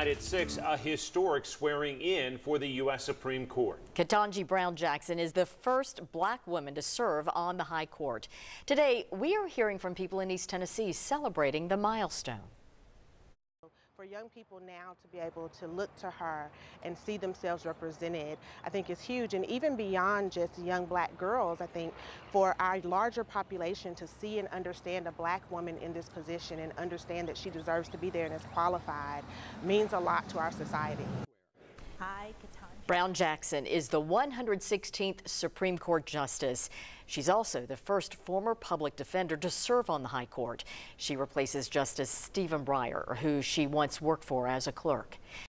At 6, a historic swearing in for the U.S. Supreme Court. Ketanji Brown Jackson is the first black woman to serve on the High Court. Today, we are hearing from people in East Tennessee celebrating the milestone for young people now to be able to look to her and see themselves represented, I think is huge. And even beyond just young black girls, I think for our larger population to see and understand a black woman in this position and understand that she deserves to be there and is qualified means a lot to our society. Brown Jackson is the 116th Supreme Court Justice. She's also the first former public defender to serve on the High Court. She replaces Justice Stephen Breyer, who she once worked for as a clerk.